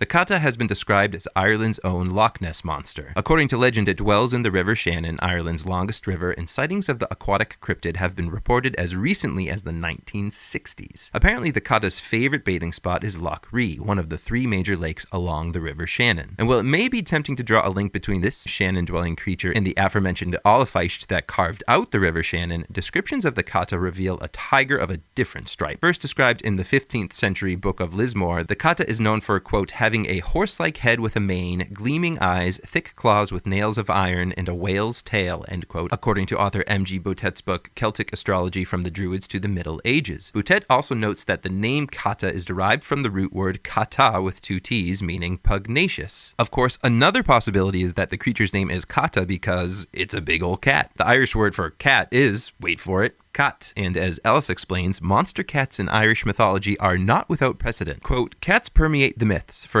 The Cata has been described as Ireland's own Loch Ness monster. According to legend, it dwells in the River Shannon, Ireland's longest river, and sightings of the aquatic cryptid have been reported as recently as the 1960s. Apparently, the Cata's favorite bathing spot is Lough Ree, one of the three major lakes along the River Shannon. And while it may be tempting to draw a link between this Shannon dwelling creature and the aforementioned Oilliphéist that carved out the River Shannon, descriptions of the Cata reveal a tiger of a different stripe. First described in the 15th century Book of Lismore, the Cata is known for, quote, having a horse like head with a mane, gleaming eyes, thick claws with nails of iron, and a whale's tail, according to author M.G. Boutet's book Celtic Astrology from the Druids to the Middle Ages. Boutet also notes that the name Cata is derived from the root word kata with two T's, meaning pugnacious. Of course, another possibility is that the creature's name is Cata because it's a big old cat. The Irish word for cat is, wait for it, cat. And as Ellis explains, monster cats in Irish mythology are not without precedent. Quote, cats permeate the myths. For